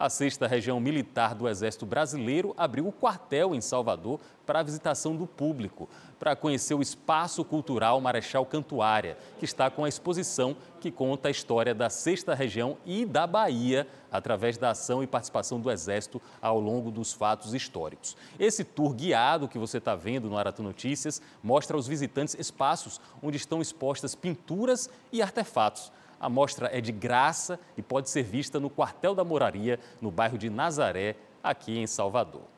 A sexta região militar do Exército Brasileiro abriu o quartel em Salvador para a visitação do público, para conhecer o Espaço Cultural Marechal Cantuária, que está com a exposição que conta a história da sexta região e da Bahia, através da ação e participação do Exército ao longo dos fatos históricos. Esse tour guiado que você está vendo no Aratu Notícias mostra aos visitantes espaços onde estão expostas pinturas e artefatos. A mostra é de graça e pode ser vista no Quartel da Moraria, no bairro de Nazaré, aqui em Salvador.